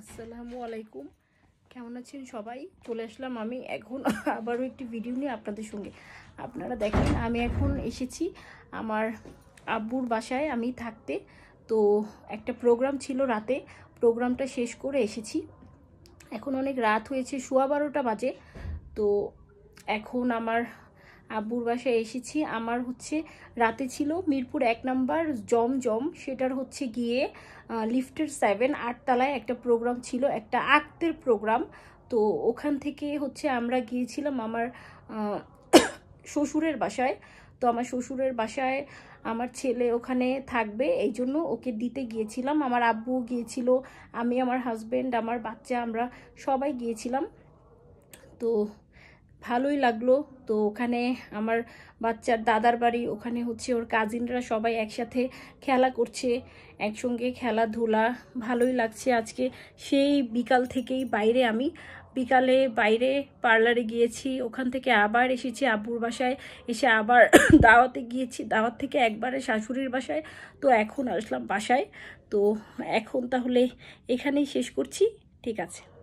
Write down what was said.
আসসালামু আলাইকুম। কেমন আছেন সবাই? চলে আসলাম আমি এখন আবারও একটি ভিডিও নিয়ে আপনাদের সঙ্গে। আপনারা দেখেন, আমি এখন এসেছি আমার আব্বুর বাসায় আমি থাকতে। তো একটা প্রোগ্রাম ছিল রাতে। প্রোগ্রামটা শেষ করে এসেছি। এখন অনেক রাত হয়েছে, সোয়া বারোটা বাজে। তো এখন আমার আব্বুর বাসায় এসেছি। আমার হচ্ছে রাতে ছিল মিরপুর এক নাম্বার জম জম সেটার হচ্ছে গিয়ে লিফটের সেভেন আটতলায় একটা প্রোগ্রাম ছিল, একটা আক্তের প্রোগ্রাম তো ওখান থেকে হচ্ছে আমরা গিয়েছিলাম আমার শ্বশুরের বাসায়। তো আমার শ্বশুরের বাসায় আমার ছেলে ওখানে থাকবে এই জন্য ওকে দিতে গিয়েছিলাম। আমার আব্বু গিয়েছিল, আমি, আমার হাজব্যান্ড আমার বাচ্চা, আমরা সবাই গিয়েছিলাম। তো ভালোই লাগল। তো ওখানে আমার বাচ্চার দাদার বাড়ি, ওখানে হচ্ছে ওর কাজিনরা সবাই একসাথে খেলা করছে, একসঙ্গে খেলাধুলা। ভালোই লাগছে আজকে। সেই বিকাল থেকেই বাইরে আমি। বিকালে বাইরে পার্লারে গিয়েছি, ওখান থেকে আবার এসেছি আব্বুর বাসায়। এসে আবার দাওয়াতে গিয়েছি। দাওয়াত থেকে একবারে শাশুড়ির বাসায়। তো এখন আসলাম বাসায়। তো এখন তাহলে এখানেই শেষ করছি। ঠিক আছে।